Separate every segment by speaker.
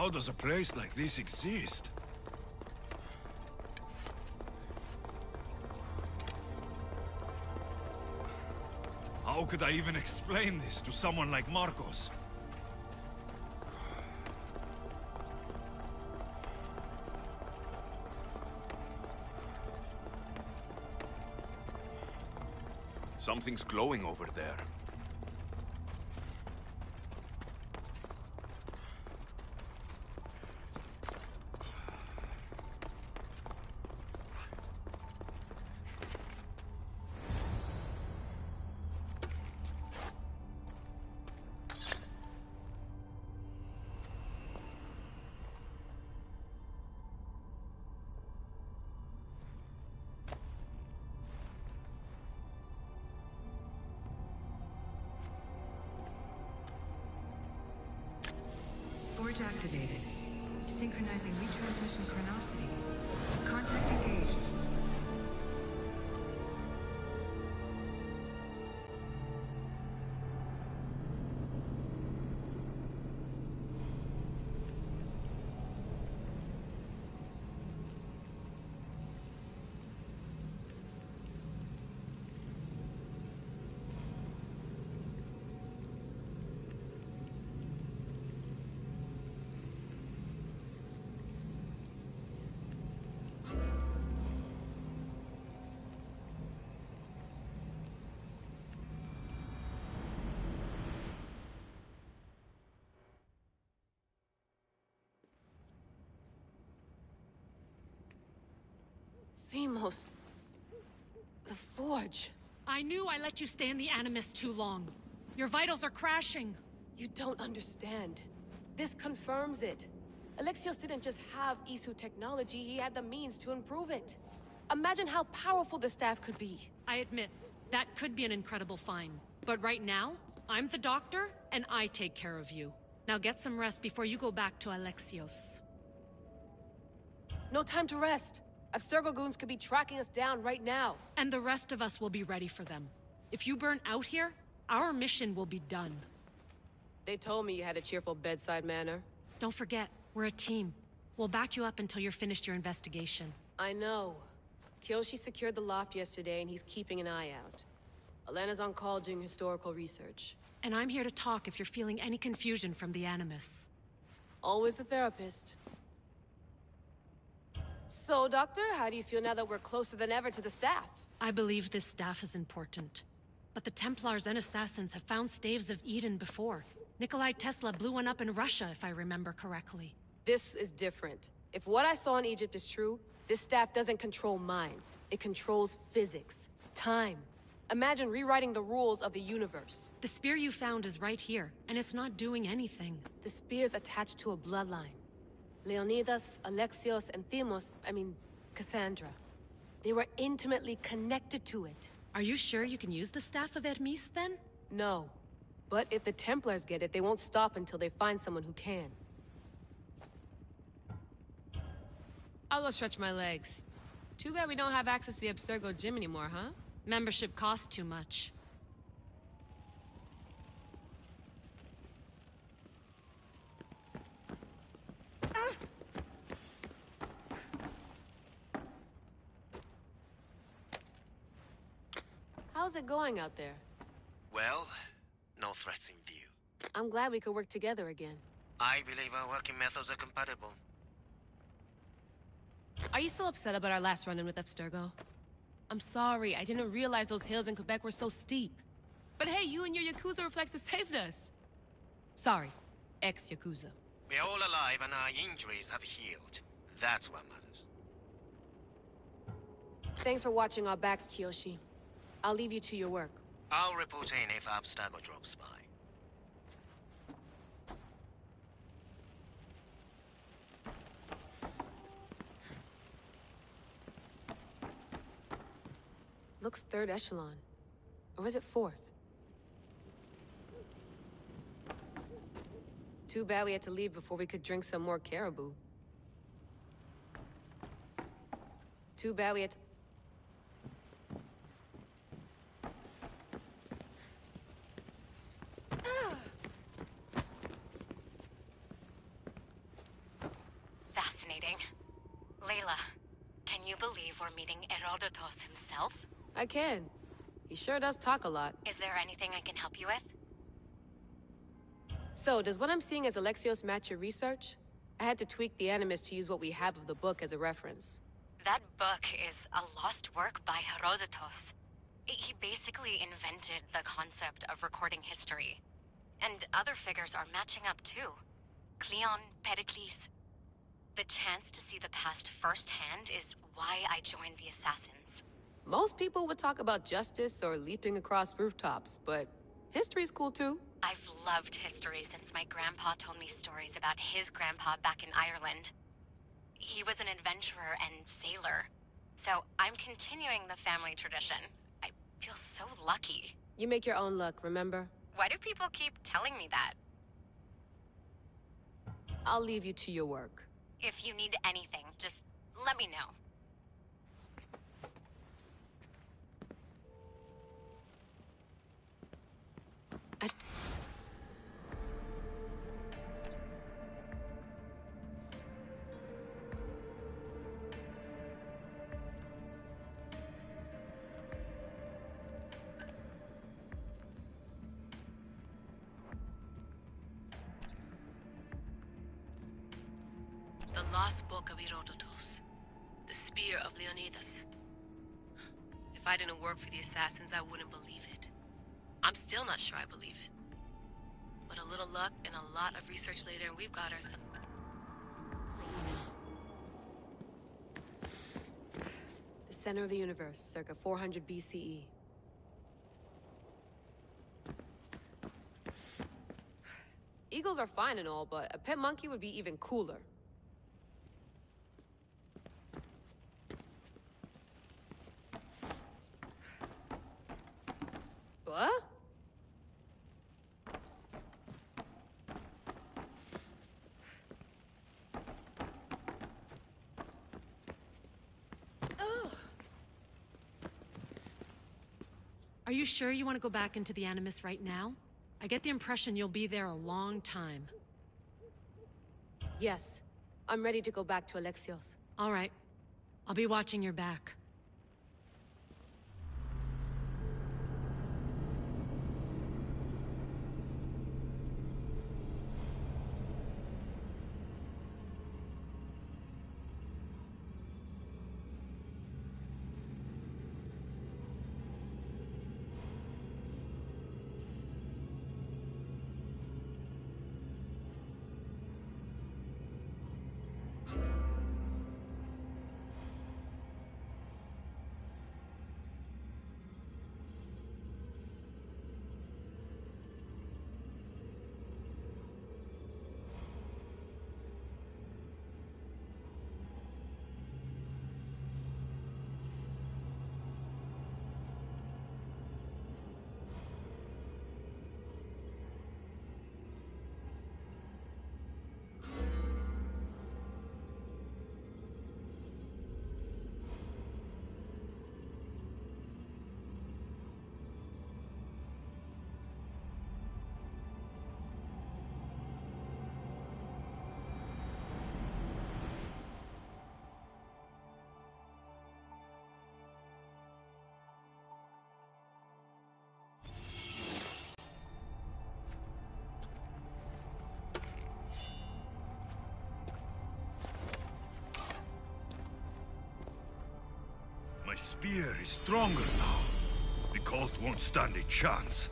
Speaker 1: How does a place like this exist? How could I even explain this to someone like Markos? Something's glowing over there.
Speaker 2: Deimos. The Forge.
Speaker 3: I knew I let you stay in the Animus too long. Your vitals are crashing.
Speaker 2: You don't understand. This confirms it. Alexios didn't just have Isu technology, he had the means to improve it. Imagine how powerful the staff could be.
Speaker 3: I admit, that could be an incredible find. But right now, I'm the doctor, and I take care of you. Now get some rest before you go back to Alexios.
Speaker 2: No time to rest. Abstergo goons could be tracking us down right now.
Speaker 3: And the rest of us will be ready for them. If you burn out here, our mission will be done.
Speaker 2: They told me you had a cheerful bedside manner.
Speaker 3: Don't forget, we're a team. We'll back you up until you're finished your investigation.
Speaker 2: I know. Kiyoshi secured the loft yesterday and he's keeping an eye out. Elena's on call doing historical research.
Speaker 3: And I'm here to talk if you're feeling any confusion from the Animus.
Speaker 2: Always the therapist. So, Doctor, how do you feel now that we're closer than ever to the staff?
Speaker 3: I believe this staff is important. But the Templars and Assassins have found Staves of Eden before. Nikolai Tesla blew one up in Russia, if I remember correctly.
Speaker 2: This is different. If what I saw in Egypt is true, this staff doesn't control minds. It controls physics, time. Imagine rewriting the rules of the universe.
Speaker 3: The spear you found is right here, and it's not doing anything.
Speaker 2: The spear's attached to a bloodline. Leonidas, Alexios, and Deimos, I mean, Kassandra. They were intimately connected to it.
Speaker 3: Are you sure you can use the Staff of Hermes, then?
Speaker 2: No. But if the Templars get it, they won't stop until they find someone who can. I'll go stretch my legs. Too bad we don't have access to the Abstergo gym anymore, huh?
Speaker 3: Membership costs too much.
Speaker 2: How's it going out there?
Speaker 4: Well, no threats in view.
Speaker 2: I'm glad we could work together again.
Speaker 4: I believe our working methods are compatible.
Speaker 2: Are you still upset about our last run-in with Abstergo? I'm sorry, I didn't realize those hills in Quebec were so steep. But hey, you and your Yakuza reflexes saved us. Sorry, ex-Yakuza.
Speaker 4: We're all alive and our injuries have healed. That's what matters.
Speaker 2: Thanks for watching our backs, Kiyoshi. I'll leave you to your work.
Speaker 4: I'll report in if Abstergo drops by.
Speaker 2: Looks third echelon. Or is it fourth? Too bad we had to leave before we could drink some more caribou. Too bad we had to...
Speaker 5: before meeting Herodotus himself?
Speaker 2: I can. He sure does talk a lot.
Speaker 5: Is there anything I can help you with?
Speaker 2: So, does what I'm seeing as Alexios match your research? I had to tweak the Animus to use what we have of the book as a reference.
Speaker 5: That book is a lost work by Herodotus. He basically invented the concept of recording history. And other figures are matching up too. Cleon, Pericles. The chance to see the past firsthand is why I joined the Assassins.
Speaker 2: Most people would talk about justice or leaping across rooftops, but history's cool too.
Speaker 5: I've loved history since my grandpa told me stories about his grandpa back in Ireland. He was an adventurer and sailor. So I'm continuing the family tradition. I feel so lucky.
Speaker 2: You make your own luck, remember?
Speaker 5: Why do people keep telling me that?
Speaker 2: I'll leave you to your work.
Speaker 5: If you need anything, just let me know.
Speaker 2: The Spear of Leonidas. If I didn't work for the Assassins, I wouldn't believe it. I'm still not sure I believe it. But a little luck and a lot of research later, and we've got ourselves... The center of the universe, circa 400 BCE. Eagles are fine and all, but a pet monkey would be even cooler. What?
Speaker 3: Are you sure you want to go back into the Animus right now? I get the impression you'll be there a long time.
Speaker 2: Yes. I'm ready to go back to Alexios.
Speaker 3: All right. I'll be watching your back.
Speaker 1: Spear is stronger now. The cult won't stand a chance.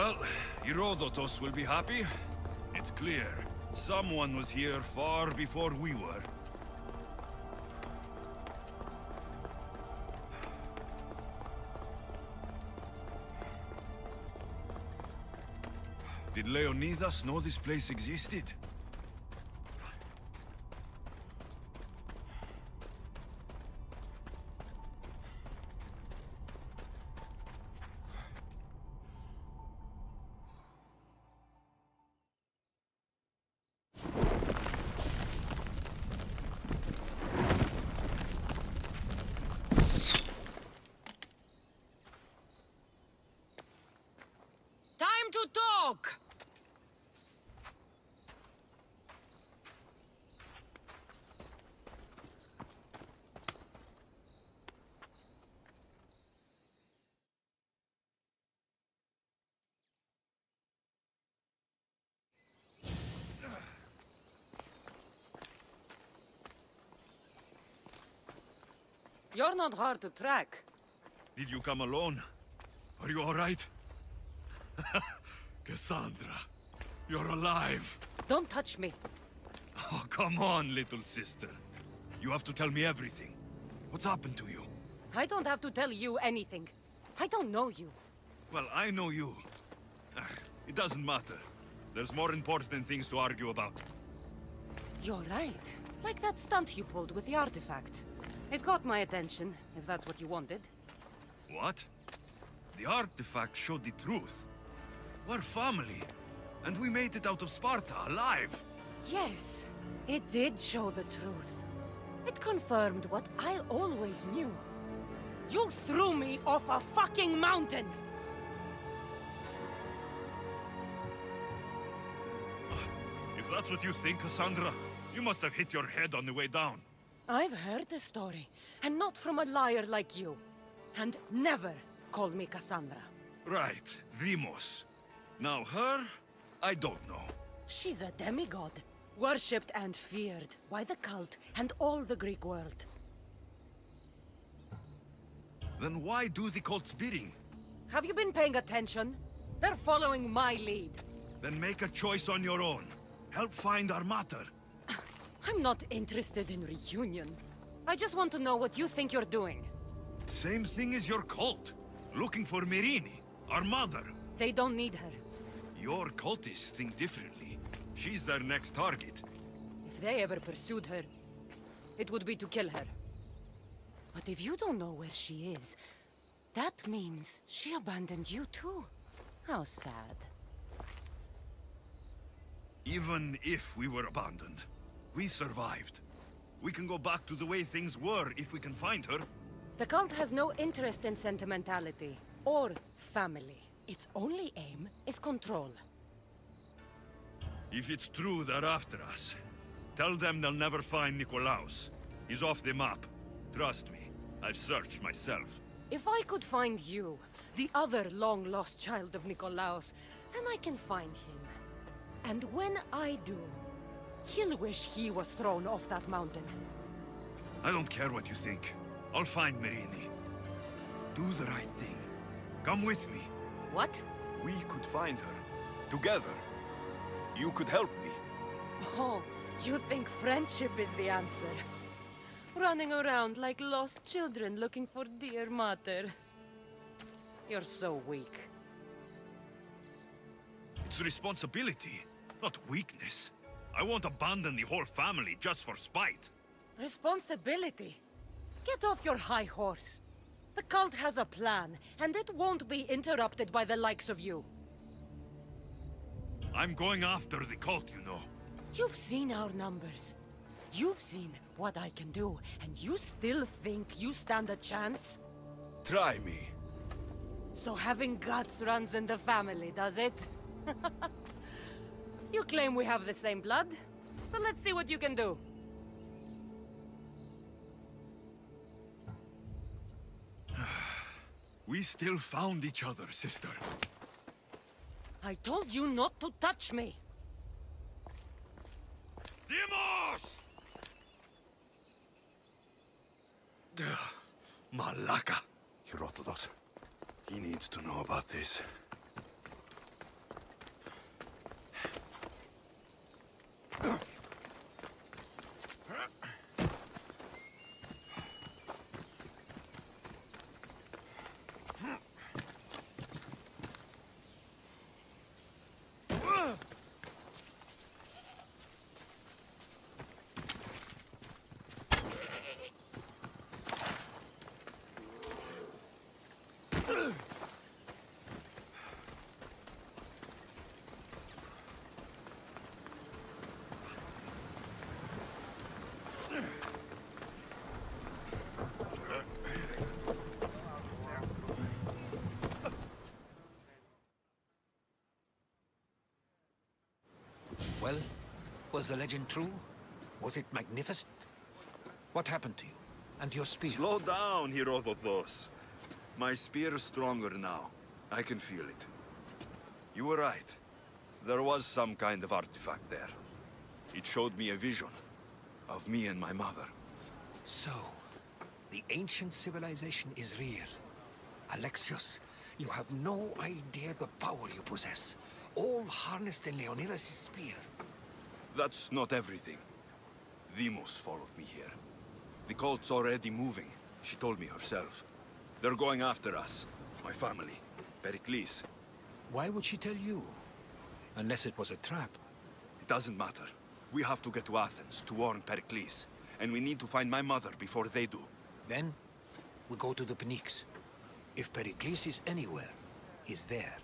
Speaker 1: Well, Herodotus will be happy. It's clear. Someone was here far before we were. Did Leonidas know this place existed?
Speaker 6: You're not hard to track.
Speaker 1: Did you come alone? Are you all right? Kassandra, you're alive.
Speaker 6: Don't touch me.
Speaker 1: Oh, come on, little sister. You have to tell me everything. What's happened to you?
Speaker 6: I don't have to tell you anything. I don't know you.
Speaker 1: Well, I know you. Ah, it doesn't matter. There's more important things to argue about.
Speaker 6: You're right. Like that stunt you pulled with the artifact. It caught my attention, if that's what you wanted.
Speaker 1: What? The artifact showed the truth. We're family. And we made it out of Sparta, alive.
Speaker 6: Yes, it did show the truth. It confirmed what I always knew. You threw me off a fucking mountain!
Speaker 1: If that's what you think, Kassandra, you must have hit your head on the way down.
Speaker 6: I've heard the story, and not from a liar like you. And never call me Kassandra.
Speaker 1: Right, Deimos. Now her, I don't know.
Speaker 6: She's a demigod, worshipped and feared by the cult and all the Greek world.
Speaker 1: Then why do the cult's bidding?
Speaker 6: Have you been paying attention? They're following my lead.
Speaker 1: Then make a choice on your own. Help find our mater.
Speaker 6: I'm not interested in reunion. I just want to know what you think you're doing.
Speaker 1: Same thing as your cult. Looking for Myrrine, our mother.
Speaker 6: They don't need her.
Speaker 1: Your cultists think differently. She's their next target.
Speaker 6: If they ever pursued her, it would be to kill her. But if you don't know where she is, that means she abandoned you too. How sad.
Speaker 1: Even if we were abandoned, we survived. We can go back to the way things were if we can find her.
Speaker 6: The cult has no interest in sentimentality or family. Its only aim is control.
Speaker 1: If it's true they're after us, tell them they'll never find Nikolaos. He's off the map. Trust me, I've searched myself.
Speaker 6: If I could find you, the other long-lost child of Nikolaos, then I can find him. And when I do, he'll wish he was thrown off that mountain.
Speaker 1: I don't care what you think. I'll find Myrrine. Do the right thing. Come with me.
Speaker 6: What?
Speaker 1: We could find her. Together. You could help me.
Speaker 6: Oh, you think friendship is the answer? Running around like lost children looking for dear mater. You're so weak.
Speaker 1: It's responsibility, not weakness. I won't abandon the whole family just for spite.
Speaker 6: Responsibility? Get off your high horse. The cult has a plan, and it won't be interrupted by the likes of you.
Speaker 1: I'm going after the cult, you know.
Speaker 6: You've seen our numbers. You've seen what I can do, and you still think you stand a chance?
Speaker 1: Try me.
Speaker 6: So having guts runs in the family, does it? you claim we have the same blood, so let's see what you can do.
Speaker 1: We still found each other, sister.
Speaker 6: I told you not to touch me.
Speaker 1: Deimos! Malaka. Herodotus. He needs to know about this.
Speaker 7: Well, was the legend true? Was it magnificent? What happened to you? And your spear?
Speaker 1: Slow down, Herodotus. My spear is stronger now. I can feel it. You were right. There was some kind of artifact there. It showed me a vision of me and my mother.
Speaker 7: So, the ancient civilization is real. Alexios, you have no idea the power you possess. All harnessed in Leonidas' spear.
Speaker 1: That's not everything. Deimos followed me here. The cult's already moving, she told me herself. They're going after us. My family. Pericles.
Speaker 7: Why would she tell you? Unless it was a trap.
Speaker 1: It doesn't matter. We have to get to Athens to warn Pericles. And we need to find my mother before they do.
Speaker 7: Then, we go to the Pnyx. If Pericles is anywhere, he's there.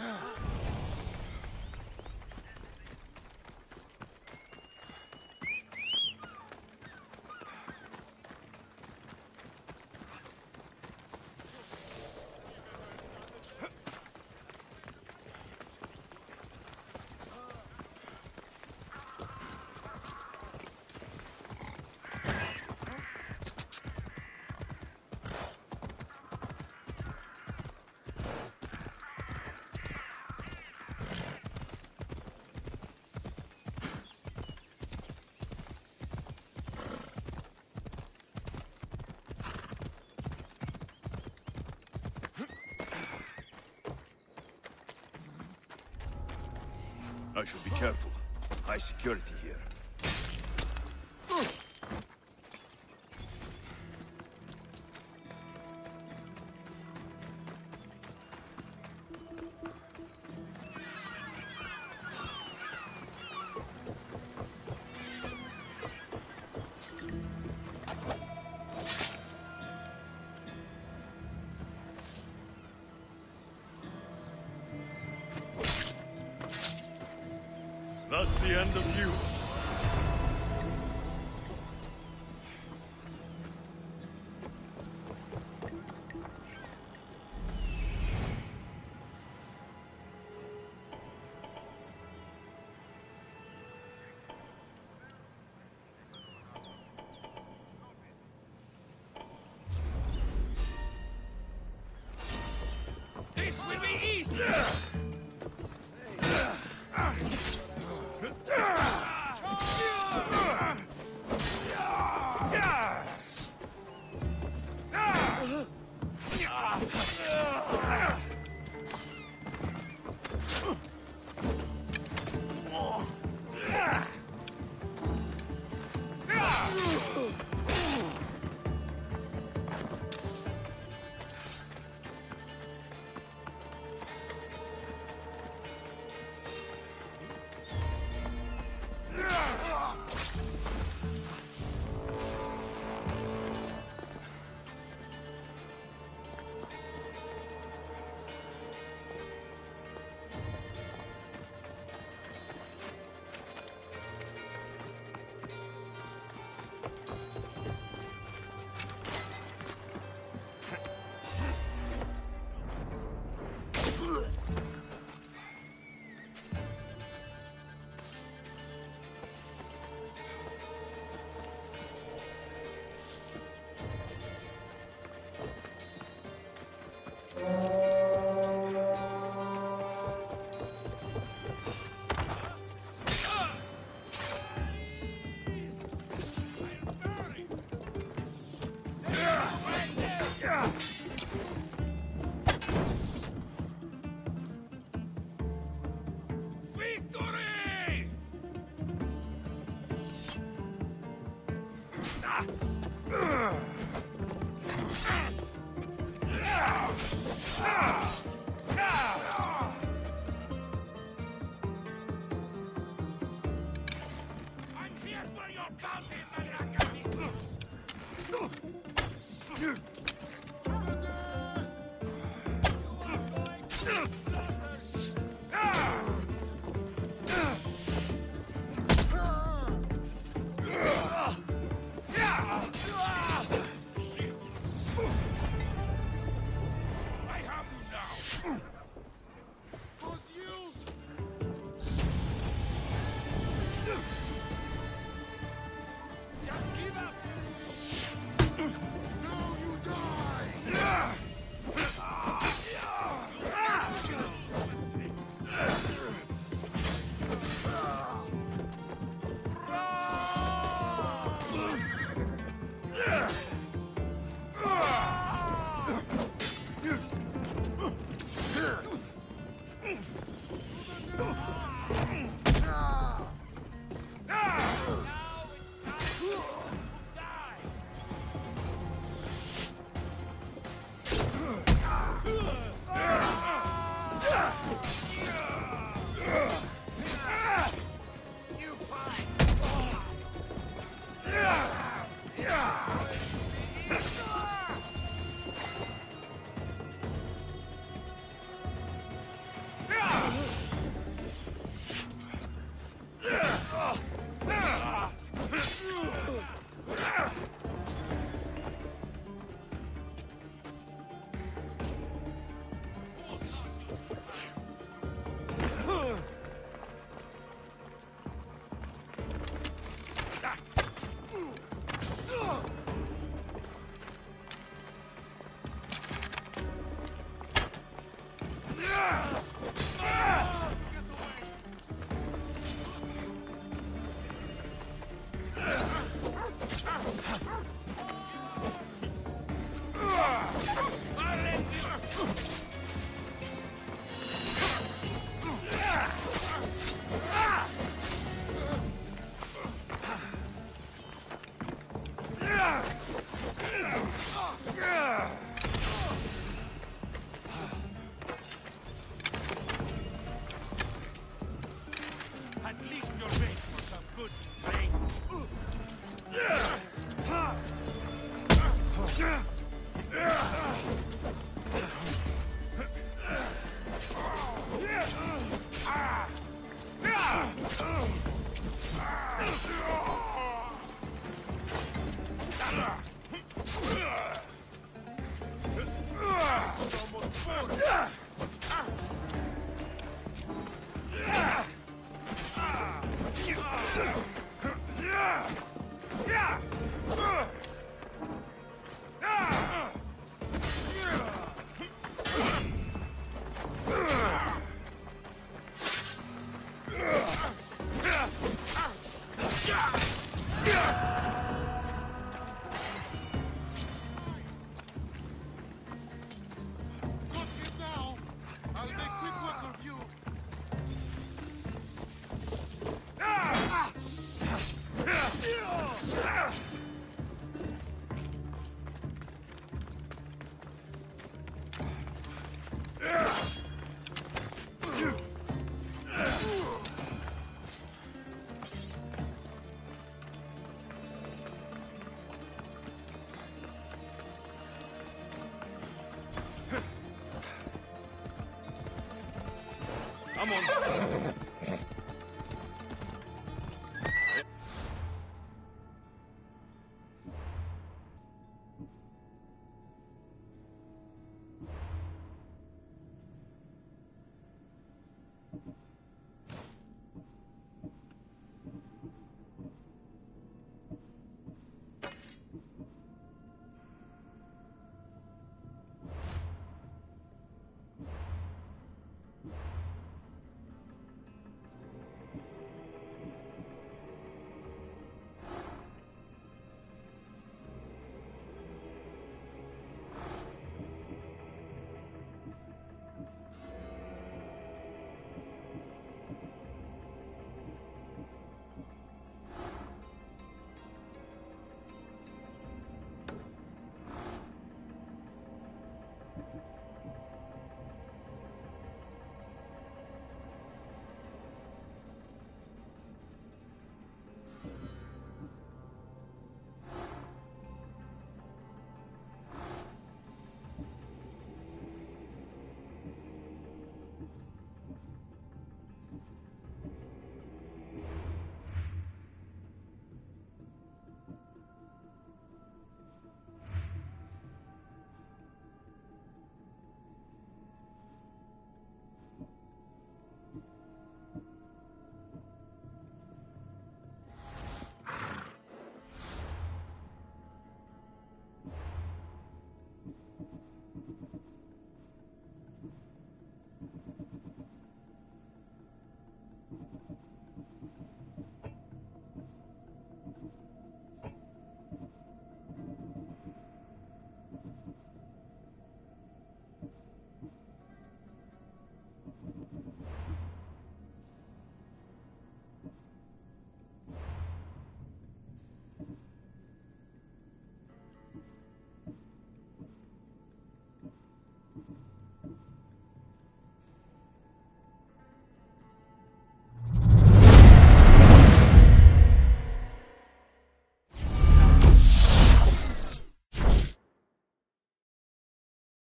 Speaker 7: Ah.
Speaker 1: I should be careful. High security here. I'm
Speaker 8: Yeah.
Speaker 1: Come on.